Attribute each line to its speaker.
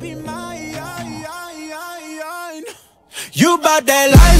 Speaker 1: be mine. You bought that life.